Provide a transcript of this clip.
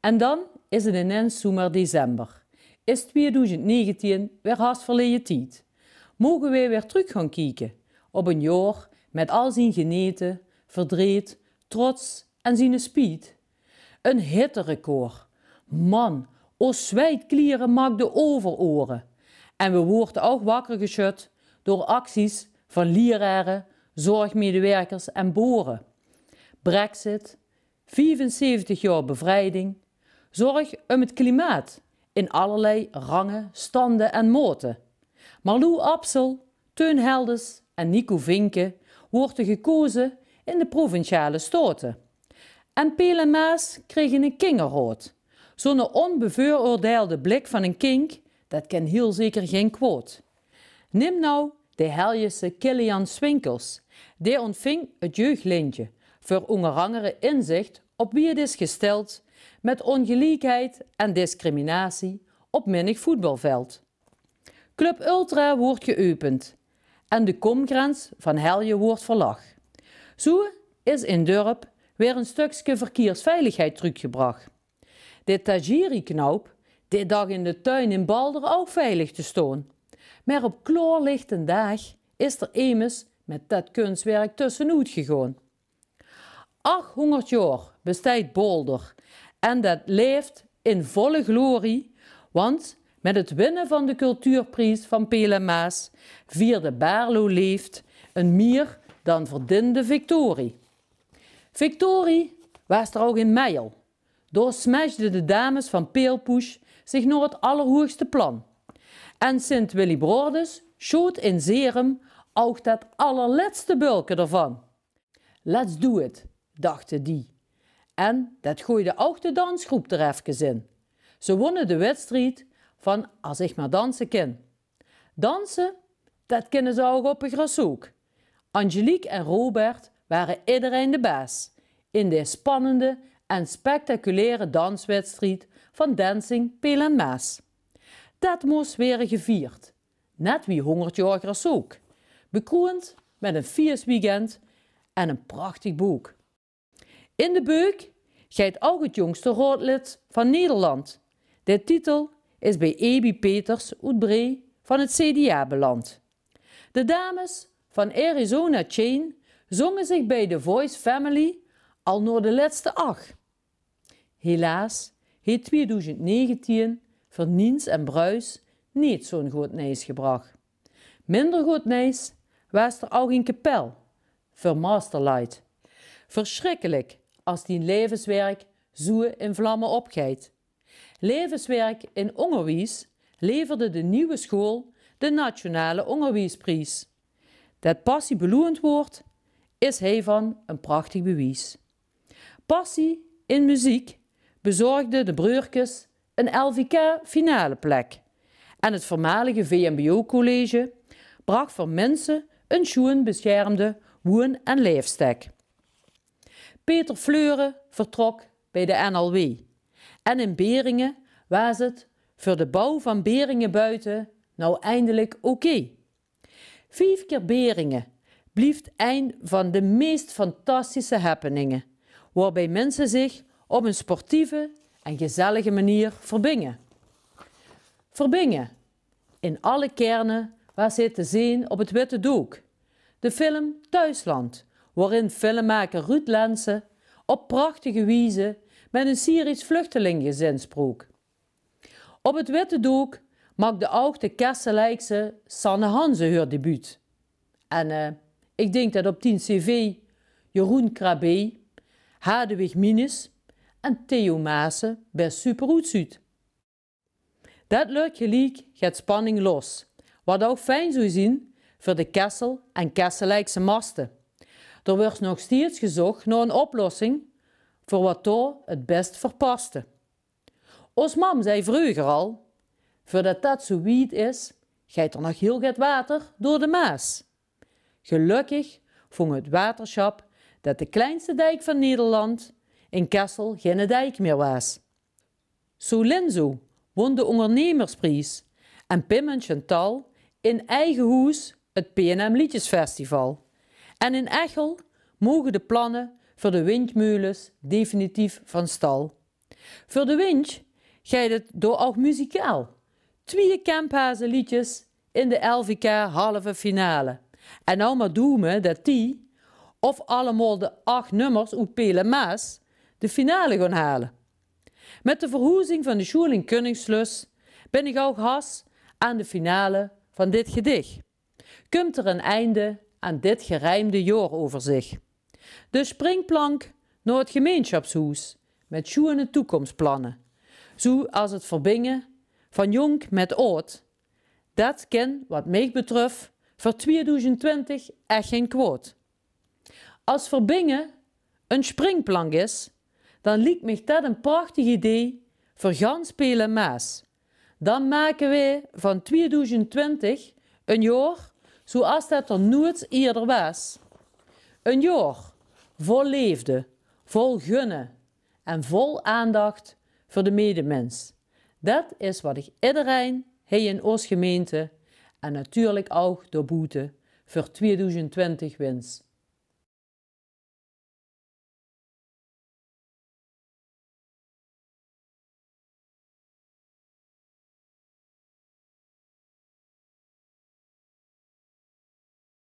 En dan is het ineens zomer december. Is 2019 weer haast verleden tijd. Mogen wij weer terug gaan kijken op een jaar met al zijn geneten, verdriet, trots en zijn spiet. Een hitterecord. Man, o zwijtklieren maakt de overoren. En we worden ook wakker geschud door acties van leraren, zorgmedewerkers en boeren. Brexit, 75 jaar bevrijding, zorg om het klimaat in allerlei rangen, standen en moten. Marlou Absel, Teun Helders en Nico Vinken worden gekozen in de provinciale stoten. En Peel en Maas kregen een kingerrood. Zo'n onbevooroordeelde blik van een kink, dat ken heel zeker geen quote. Neem nou de Helgese Kilian Swinkels. Die ontving het jeugdlintje voor onder andere inzicht op wie het is gesteld met ongelijkheid en discriminatie op menig voetbalveld. Club Ultra wordt geopend en de komgrens van Helje wordt verlag. Zo is in dorp weer een stukje verkeersveiligheid teruggebracht. De Tajiri-knoop, dit dag in de tuin in Balder ook veilig te staan. Maar op kloorlichte dag is er immers met dat kunstwerk tussenuit gegaan. 800 jaar bestaat Boulder en dat leeft in volle glorie, want met het winnen van de cultuurprijs van Pelemaas vierde Barlo leeft een meer dan verdiende victorie. Victorie was er ook in Meijel. Door smashden de dames van Peelpush zich naar het allerhoogste plan. En Sint Willy Brodes schoot in Zerum ook dat allerletste bulken ervan. Let's do it, dachten die. En dat gooide ook de dansgroep er even in. Ze wonnen de wedstrijd van als ik maar dansen ken. Dansen, dat kennen ze ook op een grashoek. Angelique en Robert waren iedereen de baas in de spannende en spectaculaire danswedstrijd van Dancing Peel en Maas. Dat moest weer gevierd, net wie honderd jaar grashoek, bekroond met een vies weekend en een prachtig boek. In de beuk gaat ook het jongste roodlid van Nederland. De titel is bij Ebi Peters uit van het CDA beland. De dames van Arizona Chain zongen zich bij The Voice Family al naar de laatste acht. Helaas heeft 2019 voor en Bruis niet zo'n goed nieuws gebracht. Minder goed nieuws was er ook in Kapel voor Masterlight. Verschrikkelijk als die levenswerk zo in vlammen opgaat. Levenswerk in onderwijs leverde de nieuwe school de Nationale Onderwijsprijs. Dat passie beloond wordt, is van een prachtig bewijs. Passie in muziek bezorgde de Breurkes een LVK finale plek. En het voormalige VMBO-college bracht voor mensen een schoen beschermde woon- en leefstek. Peter Fleuren vertrok bij de NLW. En in Beringen was het voor de bouw van Beringen buiten nou eindelijk oké. Vijf keer Beringen blieft een van de meest fantastische happeningen, waarbij mensen zich op een sportieve en gezellige manier verbingen. Verbingen in alle kernen waar ze te zien op het witte doek. De film Thuisland, waarin filmmaker Ruud Lensen op prachtige wijze met een Syrisch vluchtelingengezin sprak. Op het witte doek maakte ook de Kesselijkse Sanne Hanze haar debuut. En uh, ik denk dat op 10 cv Jeroen Krabbe, Hadewig Minus en Theo Maassen best super. Dat leuk gelijk gaat spanning los, wat ook fijn zou zien voor de Kessel en Kesselijkse masten. Er wordt nog steeds gezocht naar een oplossing voor wat daar het best verpaste. Ons mam zei vroeger al, voordat dat zo wiet is, gaat er nog heel wat water door de Maas. Gelukkig vond het waterschap dat de kleinste dijk van Nederland in Kessel geen dijk meer was. Zo Linzo won de ondernemersprijs en Pim en Chantal in eigen hoes het PNM Liedjesfestival. En in Echel mogen de plannen voor de windmeulens definitief van stal. Voor de winch gaat het door ook muzikaal. Twee Kemphazen liedjes in de LVK halve finale. En nou maar doen we dat die, of allemaal de acht nummers uit Pele Maas, de finale gaan halen. Met de verhoezing van de school in Kunningslus ben ik ook has aan de finale van dit gedicht. Komt er een einde aan dit gerijmde jaaroverzicht. De springplank naar het gemeenschapshuis met schoene toekomstplannen. Zoals het verbingen van jong met oud. Dat kan, wat mij betreft, voor 2020 echt geen quote. Als verbingen een springplank is, dan lijkt me dat een prachtig idee voor gans Maas. Dan maken wij van 2020 een jaar zoals dat er nooit eerder was. Een jaar vol leefde, vol gunnen en vol aandacht voor de medemens. Dat is wat ik iedereen hier in ons gemeente en natuurlijk ook door boete voor 2020 wens.